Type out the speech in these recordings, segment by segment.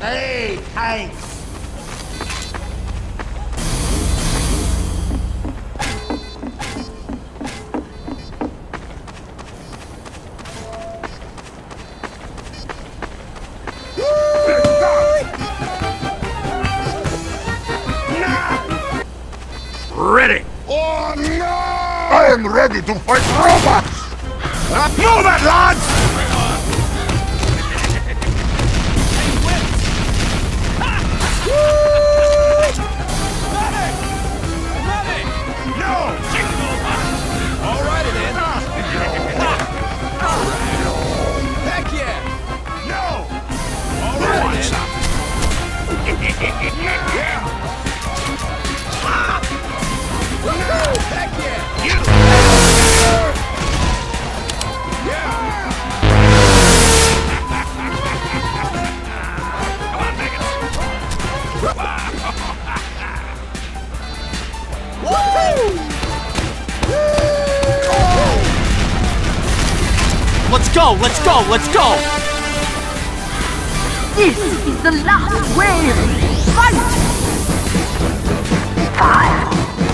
Hey, thanks. Ready! Oh no! I am ready to fight robots! Move it, lads!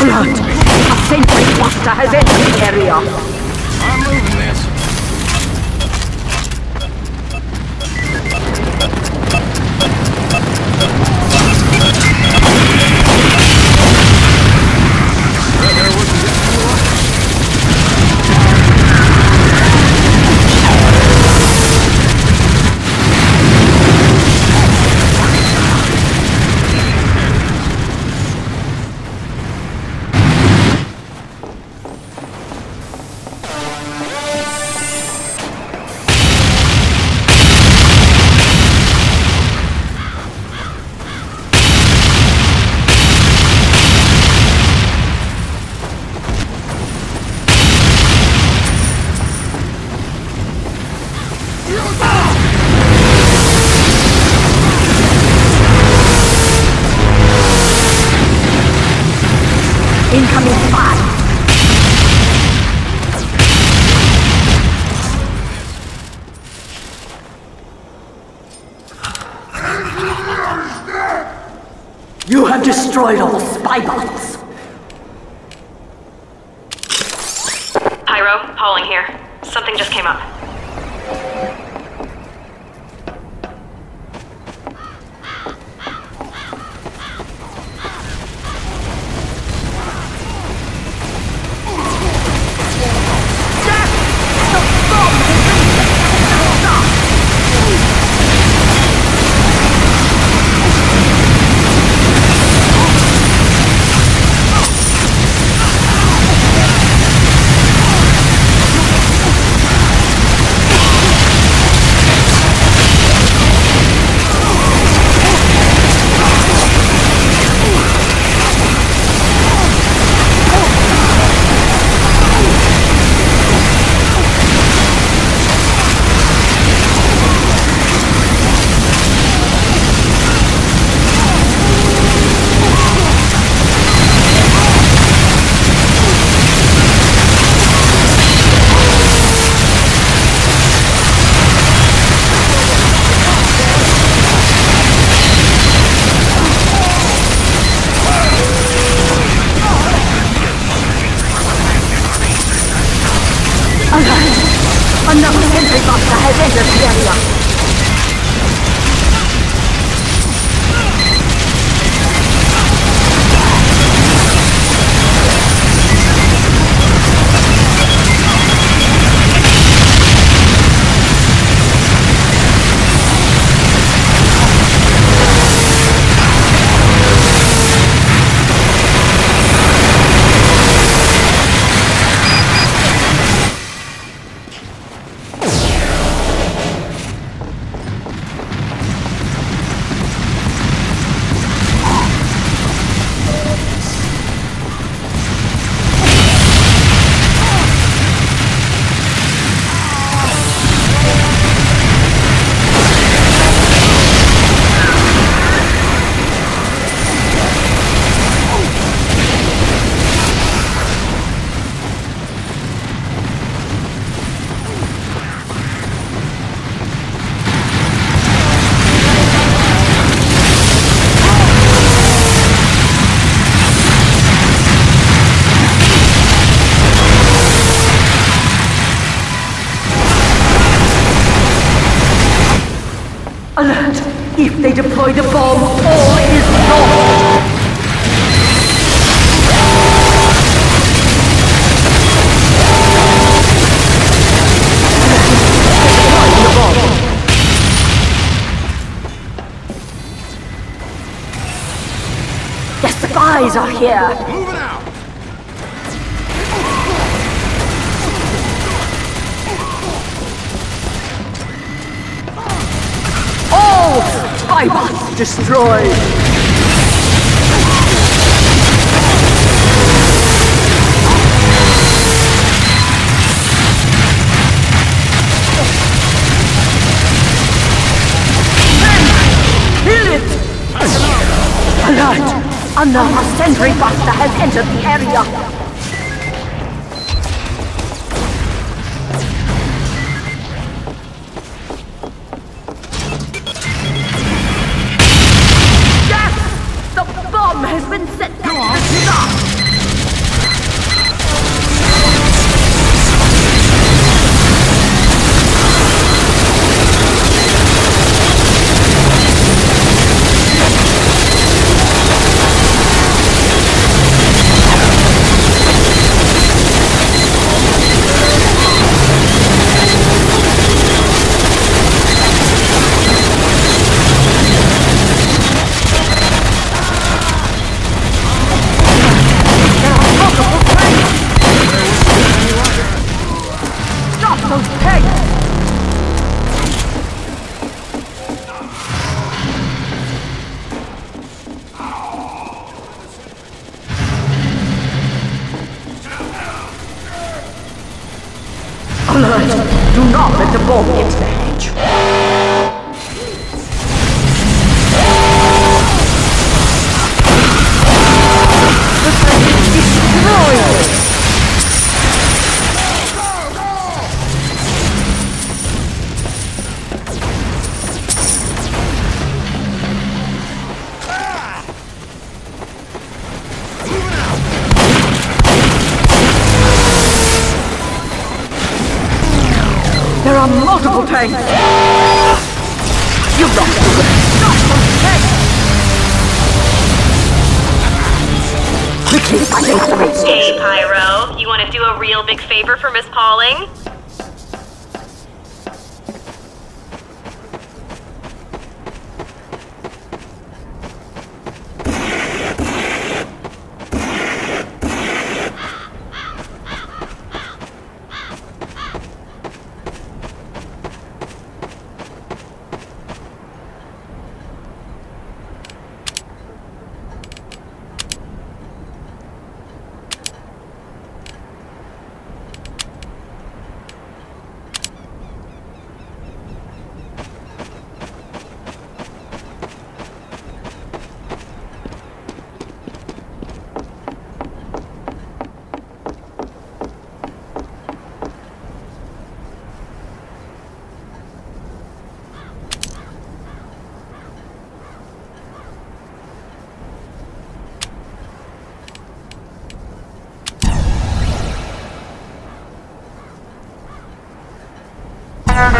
Alert! A sentry buster has entered the area! I'm moving this. spies are here! Moving out! All spy bots destroyed! Another sentry buster has entered the area. Multiple tanks! You've lost tanks! Quickly, I make the race. Hey, Pyro, you want to do a real big favor for Miss Pauling?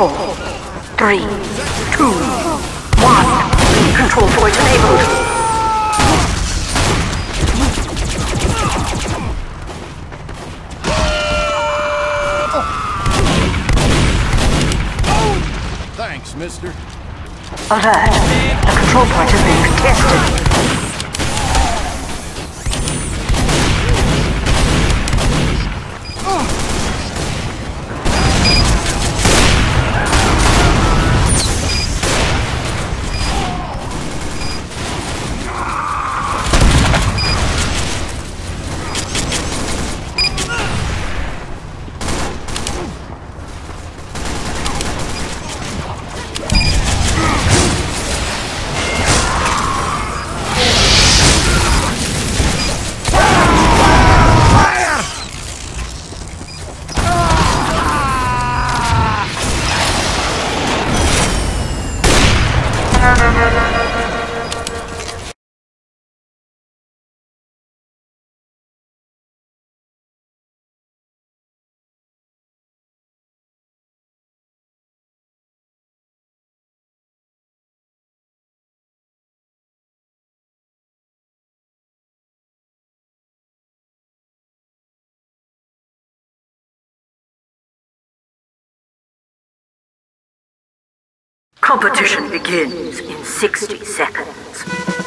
four, three, two, one. Control point enabled. Mister. Alert. The control point is being contested. Competition begins in 60 seconds.